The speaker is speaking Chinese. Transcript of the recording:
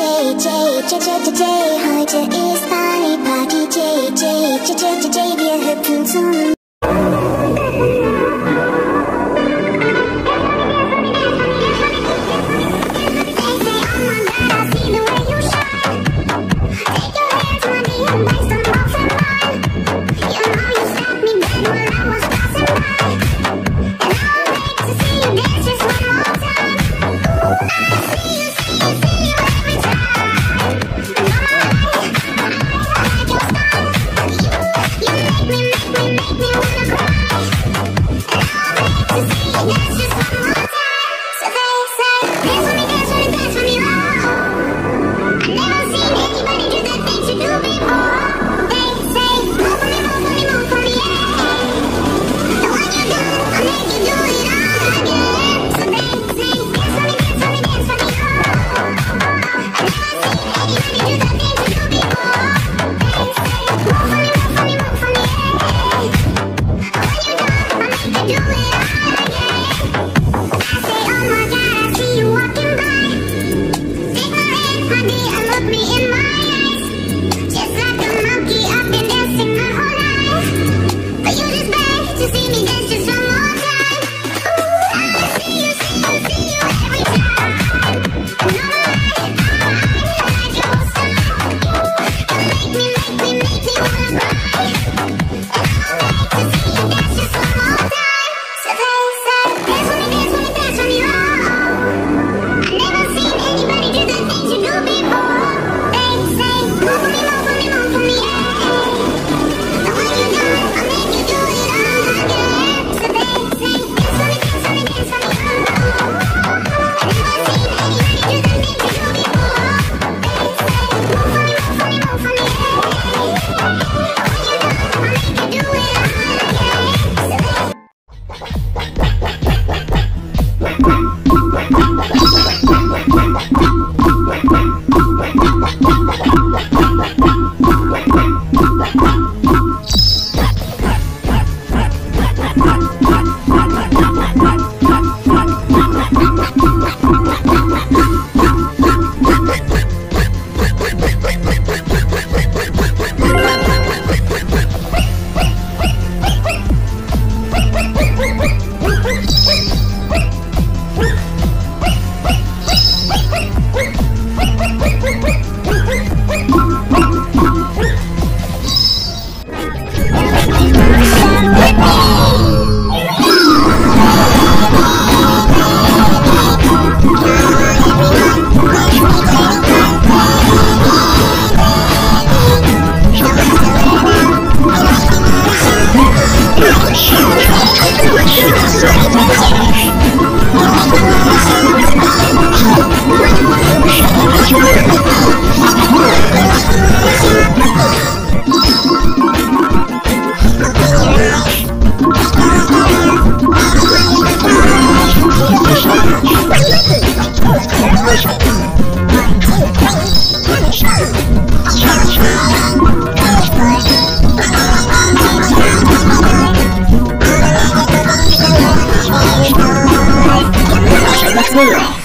J J J JJ JJ heute ist Party Party J. JJ JJ wir hüpfen zum 对啊。